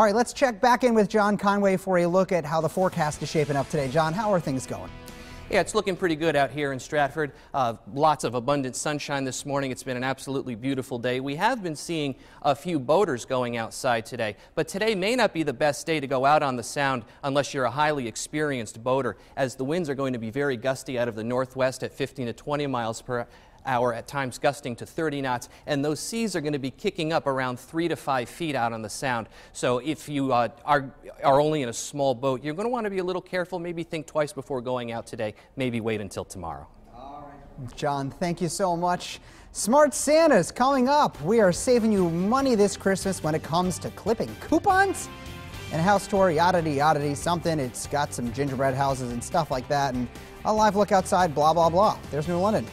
All right, let's check back in with John Conway for a look at how the forecast is shaping up today. John, how are things going? Yeah, it's looking pretty good out here in Stratford. Uh, lots of abundant sunshine this morning. It's been an absolutely beautiful day. We have been seeing a few boaters going outside today, but today may not be the best day to go out on the Sound unless you're a highly experienced boater, as the winds are going to be very gusty out of the northwest at 15 to 20 miles per hour, at times gusting to 30 knots, and those seas are going to be kicking up around three to five feet out on the Sound. So if you uh, are, are only in a small boat, you're going to want to be a little careful, maybe think twice before going out today, maybe wait until tomorrow. All right. John, thank you so much. Smart Santa's coming up. We are saving you money this Christmas when it comes to clipping coupons and house tour, yada yada something. It's got some gingerbread houses and stuff like that, and a live look outside, blah, blah, blah. There's New London.